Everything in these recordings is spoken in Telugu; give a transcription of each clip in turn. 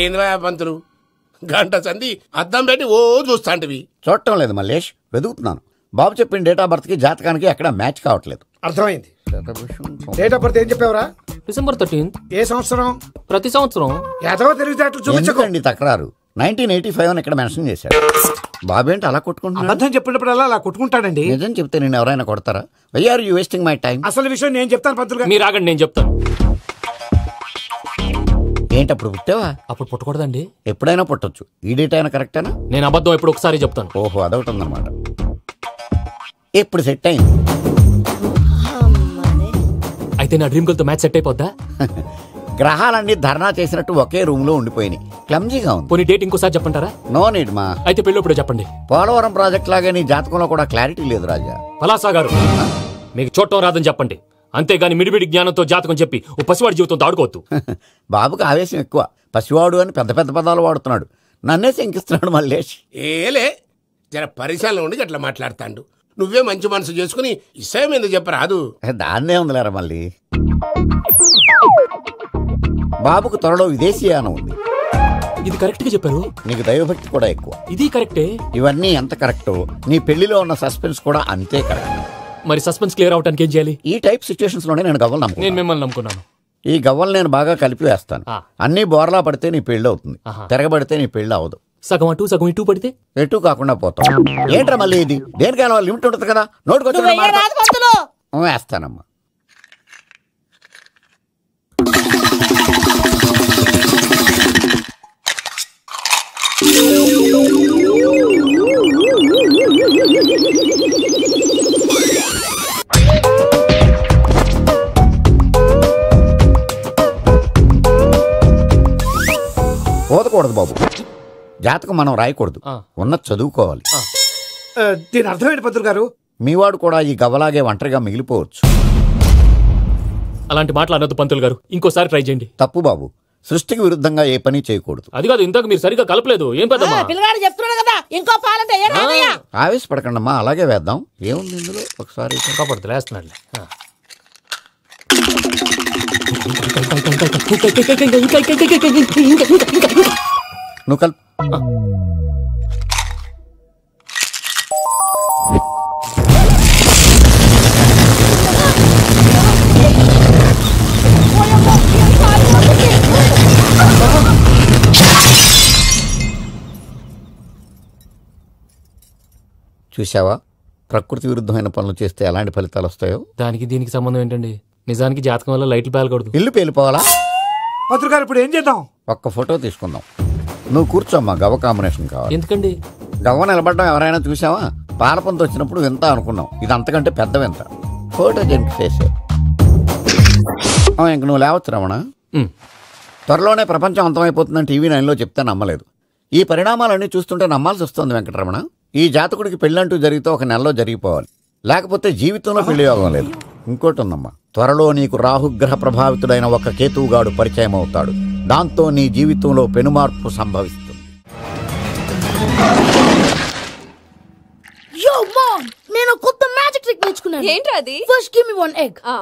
ఏంది భయ పంతులు? గంట సంధి అద్దం పెట్టి ఓ చూస్తాంటివి. చూడటం లేదు మల్లేష్ వెతుకుతున్నాను బాబు చెప్పిన డేట్ ఆఫ్ బర్త్కి జాతకానికి ఎక్కడ మ్యాచ్ కావట్లేదు. అర్థమైంది. డేట్ ఆఫ్ బర్త్ ఏం చెప్పావురా? డిసెంబర్ థర్టీన్త్ ఏ సంవత్సరం? ప్రతి సంవత్సరం. ఎదవ తెలివితేటలు చూపించకు. ఎందుకండి తక్రారు? నైన్టీన్ ఎయిటీ ఫైవ్ అని ఇక్కడ మెన్షన్ చేశాడు బాబు ఏంటి అలా కొట్టుకుంటున్నాడు? అబద్ధం చెప్పినప్పుడల్లా అలా కొట్టుకుంటాడండి. నిజం చెప్తే నేను ఎవరైనా కొడతారా? Why are you wasting my time అసలు విషయం నేను చెప్తాను పంతులు మీరు ఆగండి నేను చెప్తాను. ఏంటి అప్పుడు పుట్టావా? అప్పుడు పుట్టకూడదండి. ఎప్పుడైనా పుట్టొచ్చు. ఈ డేట్ అయినా కరెక్టేనా నేను అబద్ధం ఎప్పుడు ఒకసారి చెప్తాను. ఓహో అదొకటి ఉందన్నమాట. ఇప్పుడు సెట్ అయింది? అయితే నా డ్రీమ్ గర్ల్తో మ్యాచ్ సెట్ అయిపోద్దా? గ్రహాలన్నీ ధర్నా చేసినట్టు ఒకే రూమ్లో ఉండిపోయినాయి. క్లమ్జీగా ఉంది. పోనీ డేట్ ఇంకోసారి చెప్పంటారా? నో నీడ్ మా. అయితే పెళ్ళప్పుడు చెప్పండి. పోలవరం ప్రాజెక్ట్ లాగే నీ జాతకంలో కూడా క్లారిటీ లేదు రాజా. పలాసా గారు. మీకు చూడటం రాదని చెప్పండి. అంతేగాని మిడిమిడి జ్ఞానంతో జాతకం చెప్పి ఓ పసివాడి జీవితంతో ఆడుకోవద్దు. బాబుకి ఆవేశం ఎక్కువ. పసివాడు అని పెద్ద పెద్ద పదాలు వాడుతున్నాడు. నన్నే శంకిస్తున్నాడు మల్లేష్. ఏలే జర పరిశీలన ఉండి అట్లా మాట్లాడతాండు. నువ్వే మంచి మనసు చేసుకుని ఇసయం ఎందుకు చెప్పరాదు? దాన్నే ఉందిలేరా మళ్ళీ? బాబుకు త్వరలో విదేశీయానం ఉంది. ఇది కరెక్ట్గా చెప్పారు? నీకు దైవభక్తి కూడా ఎక్కువ. ఇది కరెక్టే? ఇవన్నీ ఎంత కరెక్టో నీ పెళ్ళిలో ఉన్న సస్పెన్స్ కూడా అంతే కరెక్ట్. మరి సస్పెన్స్ క్లియర్ అవడానికి ఏం చేయాలి? ఈ టైప్ సిచ్యువేషన్స్లోనే నేను గవ్వలు నేను నమ్ముకున్నాను మిమ్మల్ని నమ్ముకున్నాను. ఈ గవ్వలు నేను బాగా కలిపి వేస్తాను. ఆ. అన్నీ బోర్లా పడితే నీ పెళ్ళి అవుతుంది. ఆహా. తిరగబడితే నీ పెళ్ళి అవదు సగం అటు సగం ఇటు పడితే? ఎటు కాకుండా పోతాం. ఏంట్రా మళ్ళీ ఇది? దేనికైనా లిమిట్ ఉంటుంది కదా? నోటుకొచ్చి వేస్తానమ్మా. పోదకూడదు బాబు. జాతకం మనం రాయకూడదు. ఆ. ఉన్నది చదువుకోవాలి. దీని అర్థం ఏంటి పంతులు గారు? మీవాడు కూడా ఈ గవ్వలాగే ఒంటరిగా మిగిలిపోవచ్చు. అలాంటి మాటలు అనొద్దు పంతులు గారు. ఇంకోసారి ట్రై చేయండి. తప్పు బాబు. సృష్టికి విరుద్ధంగా ఏ పని చేయకూడదు. అది కాదు ఇంతకు మీరు సరిగ్గా కలపలేదు. ఏం పెద్దమ్మా? పిల్లగాడు చెప్తున్నాడు కదా ఇంకో పాలంటే ఏ రాదయ్యా? ఆవేశపడకండమ్మా అలాగే వేద్దాం. ఏముంది ఇందులో? ఒకసారి కాపాడుతు. నువ్వు కల్ చూసావా ప్రకృతి విరుద్ధమైన పనులు చేస్తే ఎలాంటి ఫలితాలు వస్తాయో? దానికి దీనికి సంబంధం ఏంటండి? నిజానికి జాతకం వల్ల లైట్లు పేలకూడదు. ఇల్లు పేలిపోవాలా? పంతులు గారు ఇప్పుడు ఏం చేద్దాం? ఒక్క ఫోటో తీసుకుందాం. నువ్వు కూర్చోమ్మా గవ్వ కాంబినేషన్ కావాలి. ఎందుకండి? గవ్వ నిలబడడం ఎవరైనా చూసావా? పాలపంత వచ్చినప్పుడు వింత అనుకున్నాం. ఇది అంతకంటే పెద్ద వింత. ఫోటో జంక్ చేసే ఇంక నువ్వు లేవచ్చు రమణ. ఉమ్. త్వరలోనే ప్రపంచం అంతమైపోతుందని టీవీ నైన్లో చెప్తే నమ్మలేదు. ఈ పరిణామాలన్నీ చూస్తుంటే నమ్మాల్సి వస్తుంది వెంకటరమణ. ఈ జాతకుడికి పెళ్ళంటూ జరిగితే ఒక నెలలో జరిగిపోవాలి. లేకపోతే జీవితంలో పెళ్ళి యోగం లేదు. ఇంకోటి ఉందమ్మా త్వరలో నీకు రాహుగ్రహ ప్రభావితుడైన ఒక కేతువుగాడు పరిచయం అవుతాడు దాంతో నీ జీవితంలో పెనుమార్పు సంభవిస్తుంది. యో మామ్ నేను కొత్త మ్యాజిక్ ట్రిక్ నేర్చుకున్నాను. ఏంట్రా అది? First give me one egg uh,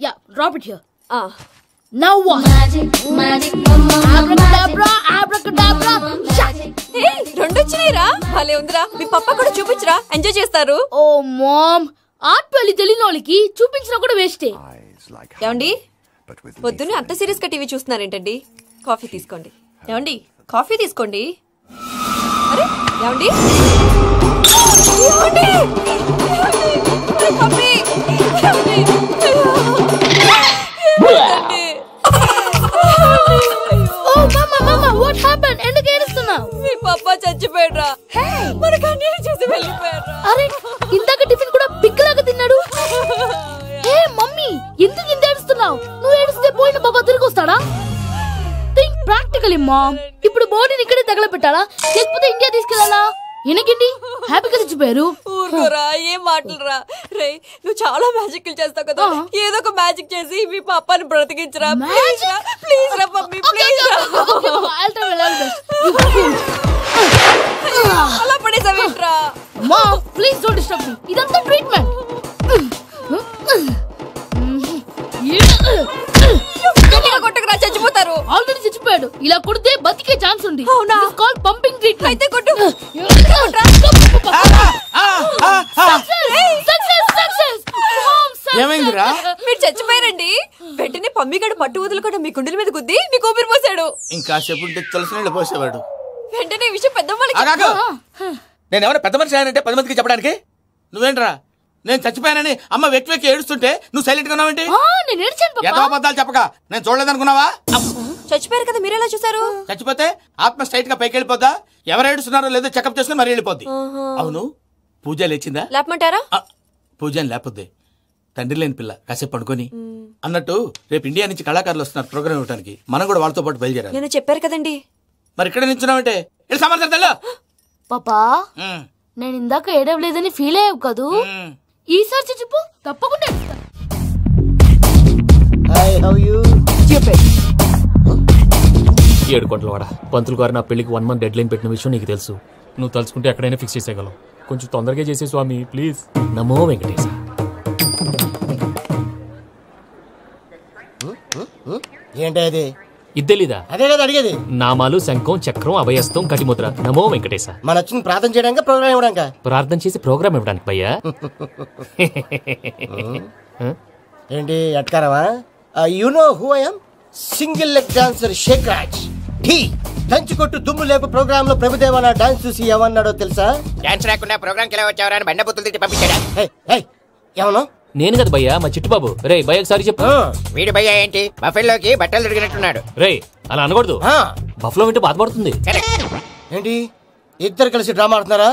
yeah drop it here uh. Now what abracadabra abracadabra ఏయ్, రెండు వచ్చినాయిరా భలే ఉందిరా. మీ పప్ప కూడా చూపించరా. ఎంజాయ్ చేస్తారు. ఓ మామ్ ఆర్ట్ పెళ్ళి తెలియని వాళ్ళకి చూపించినా కూడా వేస్టే. ఏమండి? పొద్దున్నే అంత సీరియస్గా టీవీ చూస్తున్నారేంటండి? కాఫీ తీసుకోండి. ఏమండి? కాఫీ తీసుకోండి. అరే ఏమండి? ఏమండి? ఏమండి? అరే, కాఫీ! ఏమండి? ఏమైందండి? ఓ మామా మామా వాట్ హ్యాపెన్ ఎందుకు ఏడుస్తున్నావు? మీ పప్ప చచ్చిపోయాడ్రా. మనకు అన్యాయం చేసి వెళ్ళిపోయాడ్రా. అరే ఇందాక టిఫిన్ కూడా పిక్కలాగా తిన్నాడు? ఏ మమ్మీ ఎందుకు ఇంత ఏడుస్తున్నావు? నువ్వు ఏడిస్తే పోయిన బాబా తిరిగి వస్తాడా థింక్ ప్రాక్టికలీ మామ్ ఇప్పుడు బాడీని ఇక్కడే తగలబెట్టాలా? లేకపోతే ఇండియా తీసుకెళ్ళాలా? ఎనకండి హ్యాపీగా తెచ్చిపోయారు. ఊరుకోరా ఏం మాటలురా? రే నువ్వు చాలా మ్యాజిక్లు చేస్తావు కదా. ఏదో ఒక మ్యాజిక్ చేసి మీ పాపాని బ్రతికించరా? ప్లీజ్? రా ప్లీజ్ రా మమ్మీ ప్లీజ్ రా. అలా పడేసావేంట్రా? మా ప్లీజ్ డోంట్ డిస్టర్బ్ మీ ఇదంతా ట్రీట్మెంట్ కొట్టకురా చచ్చిపోతారు. ఆల్రెడీ చచ్చిపోయాడు. ఇలా కొడితే బతికే ఛాన్స్ ఉంది. అవునా? కాల్ పంపింగ్ ట్రీట్మెంట్ అయితే కొట్టు. ఏమైందిరా? మీరు చచ్చిపోయారండి. వెంటనే పమ్మిగాడు పట్టు వదులుకుండా మీ గుండెల మీద గుద్ది మీకు ఊపిరి పోసాడు ఇంకా సేపు ఉంటే తులసి నీళ్ళు పోసేవాడు. వెంటనే విషయం పెద్ద. నేను ఎవరైనా పెద్ద మనిషి అయ్యానంటే పది మందికి చెప్పడానికి? నువ్వేంట్రా? నేను చచ్చిపోయానని అమ్మ వెక్కి వెక్కి ఏడుస్తుంటే నువ్వు సైలెంట్గా ఉన్నావేంటి నేను ఏడ్చాను ఎంత పాపా అబద్ధాలు చెప్పక. నేను చూడలేదనుకున్నావా? చచ్చిపోయారు కదా మీరు ఎలా చూసారు చచ్చిపోతే ఆత్మ స్ట్రైట్గా పైకి వెళ్ళిపోద్దా? ఎవరు ఏడుస్తున్నారో లేదో చెకప్ చేసుకుని మరి వెళ్ళిపోద్ది. అవును. పూజ లేచిందా? లేపమంటారా? పూజ అని లేకపోద్ది తండ్రి లేని పిల్ల కాసేపు పడుకొని. అన్నట్టు రేపు ఇండియా నుంచి కళాకారులు వస్తున్నారు ప్రోగ్రామ్ ఇవ్వడానికి మనం కూడా వాళ్ళతో పాటు బయలుదేరాలి. నేను చెప్పారు కదండి? మరి ఇక్కడ సమాధానం తెల్లో. పాపా నేను ఇందాక ఏడవలేదని ఫీల్ అయ్యావు కదూ? ఈసారి చచ్చిపో తప్పకుండా. ఏడు కోట్ల వాడ? పంతులు గారు నా పెళ్ళికి వన్ మంత్ డెడ్ లైన్ పెట్టిన విషయం నీకు తెలుసు. నువ్వు తలుచుకుంటే ఎక్కడైనా ఫిక్స్ చేసేయగలవు. కొంచెం తొందరగా చేసే స్వామి ప్లీజ్ నమో వెంకటేశ. ఏంటి అది ఇద్దెలీదా? అదే కదా అడిగేది. నామాలు శంఖం చక్రం అభయస్తం కటిముద్ర. నమో వెంకటేశ. మన వచ్చింది ప్రార్థన చేయడానికి ప్రోగ్రామ్ ఇవ్వడాక ప్రార్థన చేసి ప్రోగ్రామ్ ఇవ్వడానికి భయ్యా. ఏంటి ఎట్కారమా you know who I'm single leg dancer Shaik Raj Dhee దంచి కొట్టు దుమ్ము లేపు ప్రోగ్రామ్లో ప్రభుదేవ నా డాన్స్ చూసి ఏమన్నాడో తెలుసా? డాన్స్ రాకుండా ప్రోగ్రామ్కి ఎలా వచ్చావరా బండ బుద్ధులు తిట్టి పంపించాడా? ఏమన్నా నేను కదా భయ్యా మా చిట్టుబాబు. రే భయ్య ఒకసారి చెప్పు. వీడి భయ్య ఏంటి? బఫెల్లోకి బట్టలు తిరిగినట్టున్నాడు. రే అలా అనకూడదు. బఫ్లో వింటే బాధపడుతుంది ఏంటి? ఇద్దరు కలిసి డ్రామా ఆడుతున్నారా?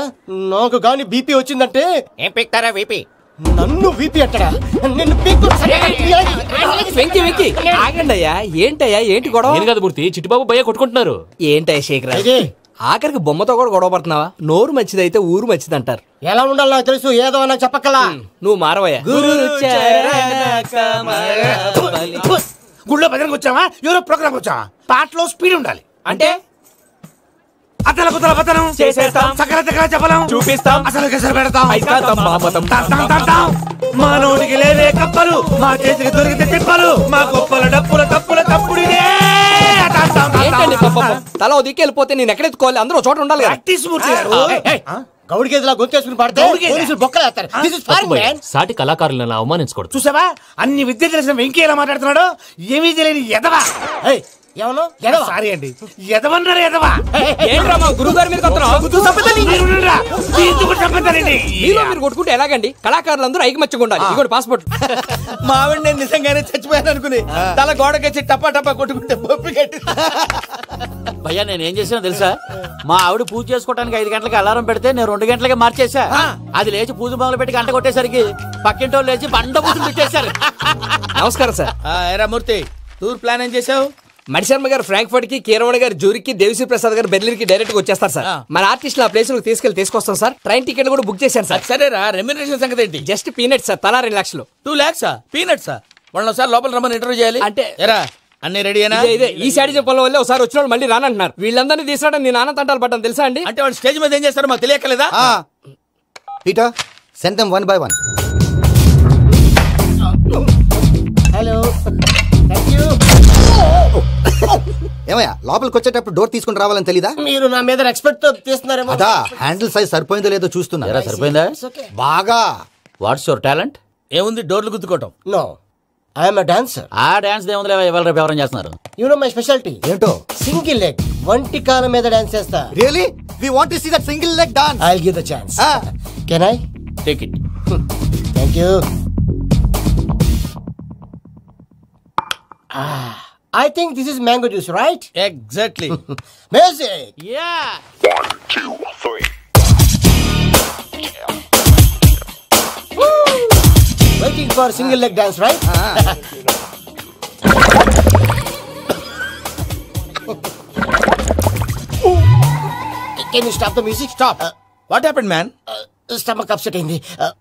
నాకు గాని బీపీ వచ్చిందంటే ఏం పిక్తారా వీపీ? నన్ను బీపీ అట్టడా నిన్ను పీక్కు వెంకి వెంకి. ఆగండి అయ్యా ఏంటయ్యా ఏంటి గొడవ? నేను కదా మూర్తి చిట్టుబాబు భయ్య కొట్టుకుంటున్నారు. ఏంటయ్యా శేఖర్? ఆఖరికి బొమ్మతో కూడా గొడవ పడుతున్నావా? నోరు మంచిదైతే ఊరు మంచిది అంటారు ఎలా ఉండాలో నాకు తెలుసు ఏదో నాకు చెప్పక్కలా నువ్వు మారవయ్యా. గుళ్ళో భజనకు వచ్చావా? ఎవరో ప్రోగ్రామ్ వచ్చావా? పాటలో స్పీడ్ ఉండాలి. అంటే? అతల కుతల పతనం. చేసేస్తాం. సకల దగ్గర చెప్పలేం చూపిస్తాం. అసలు గసలు పెడతాం. ఐతాతం బాపతం. తాం, తాం, తాం, తాం. మా నోటికి లేవే కప్పలు. మా చేతికి దొరికితే తిప్పలు. మా గొప్పల డప్పుల తప్పుల తప్పుడిదే. తల ఓ దిక్కు వెళ్ళిపోతే నేను ఎక్కడెత్తుకోవాలి? అందరూ ఒక చోట ఉండాలి గౌడి గేదెలా గొంతేసుకుని పాడితే? పోలీసులు. సాటి కళాకారులను అవమానించకూడదు. చూసావా? అన్ని విద్య తెలిసిన వెంకీ ఎలా మాట్లాడుతున్నాడు? ఏమీ తెలియని ఎదవా? ఎడవ సారీ అండి ఎదవన్నారు ఎదవా ఏంట్రా మా గురువు గారి మీద మీరు ఉండండిరా. ఎందుకు చంపుతారండి మీలో మీరు కొట్టుకుంటే ఎలాగండి కళాకారులందరూ ఐకమత్యంగా ఉండాలి ఇదిగోటి పాస్పోర్ట్ మా ఆవిడ నేను నిజంగానే చచ్చిపోయాను అనుకుని తల గోడకొచ్చి టపా టపా కొట్టుకుంటే బొప్పి కట్టి భయ్యా నేను ఏం చేసానో తెలుసా మా ఆవిడ పూజ చేసుకోవడానికి ఐదు గంటలకి అలారం పెడితే నేను రెండు గంటలకి మార్చేసా అది లేచి పూజ మొదలు పెట్టి గంట కొట్టేసరికి పక్కింటి వాళ్ళు లేచి బండ పూజలు పెట్టేశారు నమస్కారం సార్ ఎరా మూర్తి టూర్ ప్లాన్ ఏం చేసావు మణిశర్మ గారు ఫ్రాంక్ఫర్ట్కి కీరవాణి గారు జూరికి దేవిశ్రీ ప్రసాద్ గారు బెర్లిన్కి డైరెక్ట్గా వచ్చేస్తారు సార్. మన ఆర్టిస్ట్ ఆ ప్లేస్ తీసుకెళ్ళి తీసుకొస్తాం సార్. ట్రైన్ టికెట్ కూడా బుక్ చేశాను సార్. సరేరా రెమ్యూనరేషన్ సంగతి ఏంటి? జస్ట్ పీనట్ సార్ తలా రెండు లక్షలు. టూ ల్యాక్సా పీనట్సా వాళ్ళని ఒకసారి లోపల రమ్మని ఇంటర్వ్యూ చేయాలి. అంటే- ఎరా అన్ని రెడీ అయినా ఇదే, ఇదే ఈ సైడ్ చెప్పడం వల్ల ఒకసారి వచ్చిన వాళ్ళు మళ్ళీ రానంటున్నారు. వీళ్ళందరినీ తీసుకురావడం నేను నాన్న తంటాలు పడ్డాను తెలుసా అండి? అంటే వాళ్ళు స్టేజ్ మీద ఏం చేస్తారో మాకు తెలియకలేదా Peter send them one by one hello thank you ఏమయ్యా లోపలికి వచ్చేటప్పుడు డోర్ తీసుకుని రావాలని తెలీదా? మీరు నా మీద ఎక్స్పెక్ట్తో తీస్తున్నారేమో. అదా హ్యాండిల్ సైజ్ సరిపోయిందో లేదో చూస్తున్నా. ఎరా సరిపోయిందా? బాగా. వాట్స్ యువర్ టాలెంట్ ఏముంది డోర్లు గుద్దుకోవటం. నో ఐఎమ్ డాన్సర్ ఆ డాన్స్ ఇవాళ రేపు ఎవరైనా చేస్తున్నారు? యు నో మై స్పెషాలిటీ ఏంటో? సింగిల్ లెగ్ వంటి కాలం మీద డాన్స్ చేస్తా. Really we want to see that single leg dance I give the chance can I take it I think this is mango juice, right? Exactly. Music! Yeah! One, two, three. Woo! Waiting for single leg dance, right? Ah. Can you stop the music? Stop. Uh, what happened, man? Uh, stomach upset అయింది.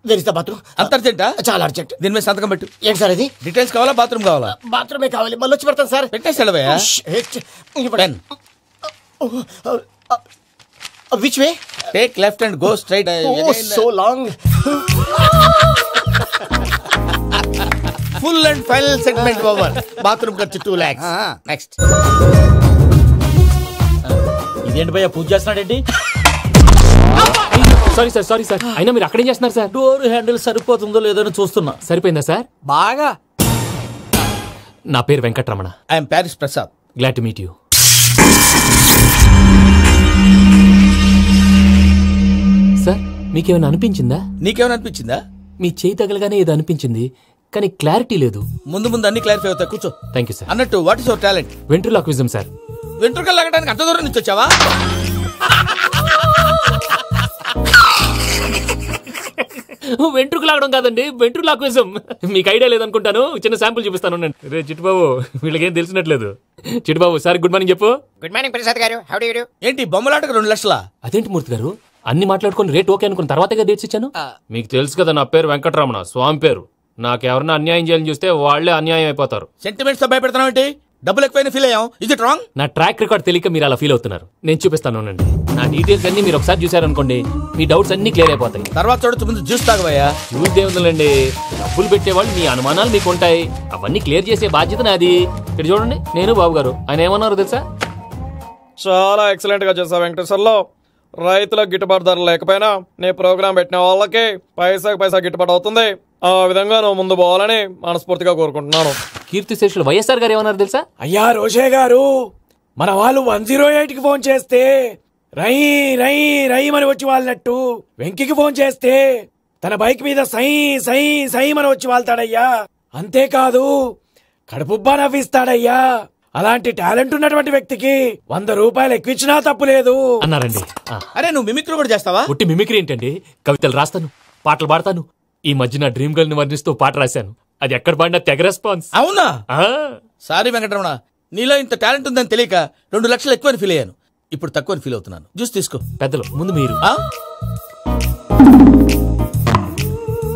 వెర్ ఇస్ ద బాత్రూమ్ అంత అర్జెంట్ చాలా అర్జెంట్ దీని మీద సంతకం పెట్టు. ఏంటి సార్ ఇది? డీటెయిల్స్ కావాలా? బాత్రూమ్ కావాలా? బాత్రూమే కావాలి. మళ్ళీ వచ్చి పెడతాను sir. Pen which way take left and go straight so long full and final segment over bathroom ఖర్చు టూ ల్యాక్స్ నెక్స్ట్ భయ్య? పూజ చేస్తున్నాడేంటి? సారీ సార్ సారీ సార్ అయినా మీరు అక్కడేం చేస్తున్నారు సార్ డోర్ హ్యాండిల్ సరిపోతుందో లేదో అని చూస్తున్నా. సరిపోయిందా సార్ బాగా. నా పేరు Venkataramana. I'm Paris Prasad glad to meet you sir మీకేమైనా అనిపించిందా? నీకేమైనా అనిపించిందా? మీ చేయి తగలగానే ఏదో అనిపించింది కానీ క్లారిటీ లేదు. ముందు ముందు అన్ని క్లారిఫై అవుతాయి. కూర్చో. థ్యాంక్ యూ సార్ అన్నట్టు what is your talent ventriloquism sir వెంట్రుకలు లాగడానికి అంత దూరం నుంచి వచ్చావా? వెంట్రుకు లాగడం కాదండి వెంట్రులాక్విజం. మీకు ఐడియా లేదనుకుంటాను చిన్న శాంపుల్ చూపిస్తాను. రే చిట్టుబాబు వీళ్ళకేం తెలిసినట్లేదు. చిట్టుబాబు సార్ గుడ్ మార్నింగ్ చెప్పు. Good morning Prasad garu. How do you ఏంటి బొమ్మలాటకు రెండు లక్షలా? అదేంటి మూర్తి గారు? అన్ని మాట్లాడుకొని రేట్ ఓకే అనుకున్న తర్వాతగా డేట్స్ ఇచ్చాను? మీకు తెలుసు కదా నా పేరు వెంకటరమణ స్వామి పేరు. నాకెవరన్నా అన్యాయం చేయాలని చూస్తే వాళ్ళే అన్యాయం అయిపోతారు. సెంటిమెంట్స్తో భయపెడతావు ఏంటి? డబ్బులు ఎక్కువైనా ఫీల్ అయ్యాం ఇది రాంగ్ నా ట్రాక్ రికార్డ్ తెలియక మీరు అలా ఫీల్ అవుతున్నారు. నేను చూపిస్తాను ఉండండి నా డీటెయిల్స్ అన్ని మీరు ఒకసారి చూసారనుకోండి మీ డౌట్స్ అన్ని క్లియర్ అయిపోతాయి. తర్వాత చూడొచ్చు ముందు జ్యూస్ తాగబోయా చూస్తే ఉందండి డబ్బులు పెట్టేవాళ్ళు మీ అనుమానాలు మీకు ఉంటాయి. అవన్నీ క్లియర్ చేసే బాధ్యత నాది. ఇక్కడ చూడండి నేను బాబు గారు ఆయన ఏమన్నారు తెలుసా? చాలా ఎక్సలెంట్గా చేసావు వెంకటేశ్వర్లో. రైతులకు గిట్టుబాటు ధర లేకపోయినా నీ ప్రోగ్రాం పెట్టిన వాళ్ళకి పైసాకి పైసా గిట్టుబాటు అవుతుంది. ఆ విధంగా నువ్వు ముందు పోవాలని మనస్ఫూర్తిగా కోరుకుంటున్నాను. కీర్తి శేషులు వైఎస్ఆర్ గారు ఏమన్నారు తెలుసా? అయ్యా రోషే గారు మన వాళ్ళు వన్ జీరో ఎయిట్కి ఫోన్ చేస్తే రై రై రై అని వచ్చి వాళ్ళనట్టు వెంకికి ఫోన్ చేస్తే తన బైక్ మీద సై సై సై అని వచ్చి వాళ్తాడయ్యా. అంతేకాదు కడుపుబ్బా నవ్విస్తాడయ్యా. అలాంటి టాలెంట్ ఉన్నటువంటి వ్యక్తికి వంద రూపాయలు ఎక్కువచ్చినా తప్పు లేదు. అన్నారండి. అరే నువ్వు మిమిక్రీ కూడా చేస్తావా? ఉట్టి మిమిక్రీ ఏంటండి? కవితలు రాస్తాను పాటలు పాడతాను. ఈ మధ్య నా డ్రీమ్ గర్ల్ని వర్ణిస్తూ పాట రాశాను. అది ఎక్కడ పాడినా తెగ రెస్పాన్స్ అవునా? సారీ వెంకటరమణ నీలో ఇంత టాలెంట్ ఉందని తెలియక రెండు లక్షలు ఎక్కువని ఫీల్ అయ్యాను. ఇప్పుడు తక్కువని ఫీల్ అవుతున్నాను. జ్యూస్ తీసుకో. పెద్దలు ముందు మీరు?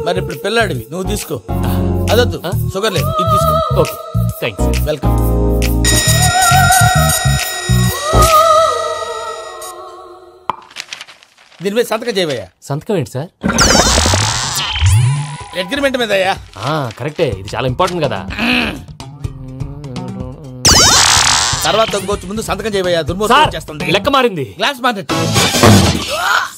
మరి ఇప్పుడు పిల్లాడివి నువ్వు తీసుకో. అదొద్దు షుగర్ లేదు ఇది తీసుకో. ఓకే థ్యాంక్స్ వెల్కమ్ దీని మీద సంతకం చేయవయ్యా? సంతకం ఏంటి సార్? అగ్రిమెంట్ మీద కరెక్టే. ఇది చాలా ఇంపార్టెంట్ కదా. తర్వాత ఇంకొచ్చి ముందు సంతకం చేయవయ్యా సార్ దుర్మోహం చేస్తుంది. లెక్క మారింది. గ్లాస్ మార్కెట్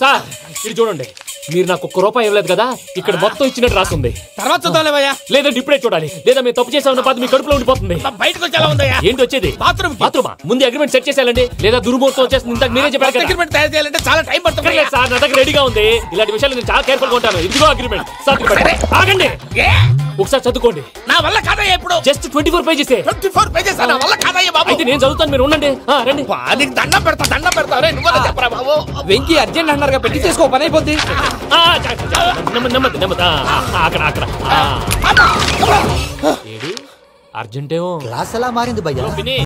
సార్ ఇది చూడండి. మీరు నాకు ఒక్క రూపాయి ఇవ్వలేదు కదా ఇక్కడ మొత్తం ఇచ్చినట్టు రాస్తుంది. తర్వాత చూద్దాంలేవయ్యా లేదంటే ఇప్పుడే చూడాలి. లేదా మీరు తప్పు చేసామన్న బాధ మీ కడుపులో ఉండిపోతుంది. బయటకు వచ్చేలా ఉందయ్యా. ఏంటి వచ్చేది? బాత్రూమ్ బాత్రూమా ముందు అగ్రిమెంట్ సెట్ చేసేయాలండి. లేదా దుర్మూర్తం వచ్చేస్తుంది. ఇంతకు మీరే చెప్పారు అగ్రిమెంట్ తయారు చేయాలంటే చాలా టైం పడుతుంది సార్ నా దగ్గర రెడీగా ఉంది. ఇలాంటి విషయాలు నేను చాలా కేర్ఫుల్గా ఉంటాను. ఇదిగో అగ్రిమెంట్ ఆగండి. ఒకసారి చదువుకోండి. నా వల్ల కాదయ్యా ఇప్పుడు. Just twenty four pages twenty four pages నా వల్ల కాదయ్యా బాబు. అయితే నేను చదువుతాను మీరు ఉండండి. ఆ, రండి. నీకు దండం పెడతా దండం పెడతా. రే నువ్వు చెప్పరా బాబు. వెంకీ అర్జెంట్ అన్నారుగా పెట్టి చేసుకో పని అయిపోద్ది. ఆ, చ- చ- చ- నెమ్మది నెమ్మది నెమ్మది ఆ, ఆ, అక్కడ అక్కడ. ఆ. ఏడి? అర్జెంటేమో. క్లాస్ ఎలా మారింది భయ్యా? విని